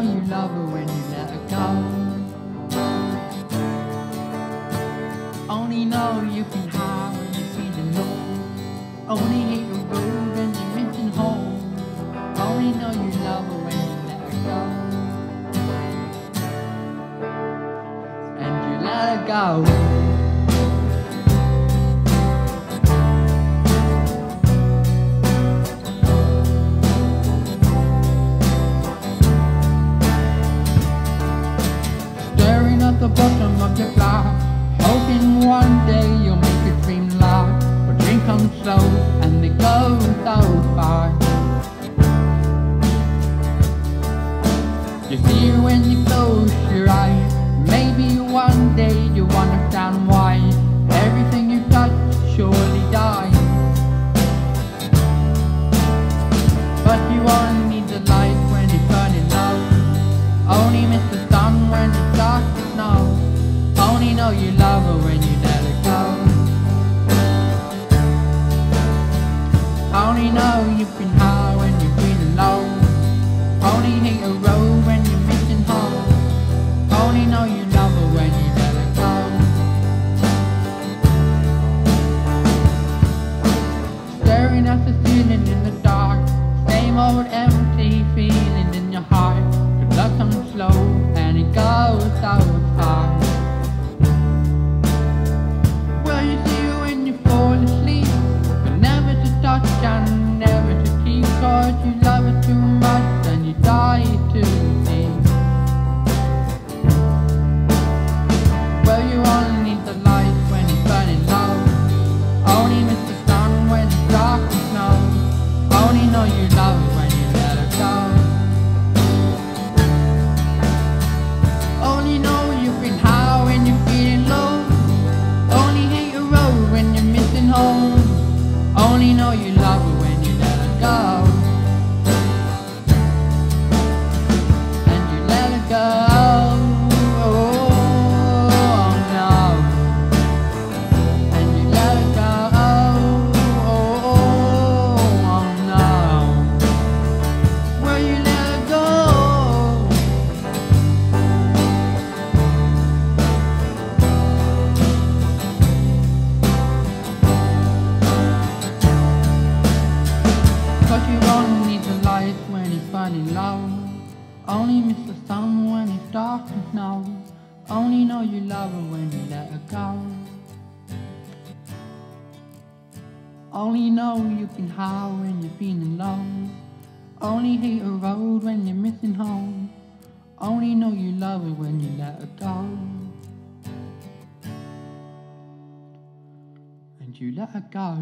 Know you love her when you let her go. Only know you can hide when you're feeling low. Only hate the road when you're missing home. Only know you love her when you let her go. And you let her go. Slow and they go so far. You see when you close your eyes Maybe one day you'll understand why Only hate a road when you're missing home. Only know you love her when you let her go. Staring at the ceiling in the dark Same old empty light when it's burning low. Only miss the sun when it's dark and snow. Only know you love her when you let her go. Only know you can howl when you're feeling low. Only hate a road when you're missing home. Only know you love her when you let her go. And you let her go.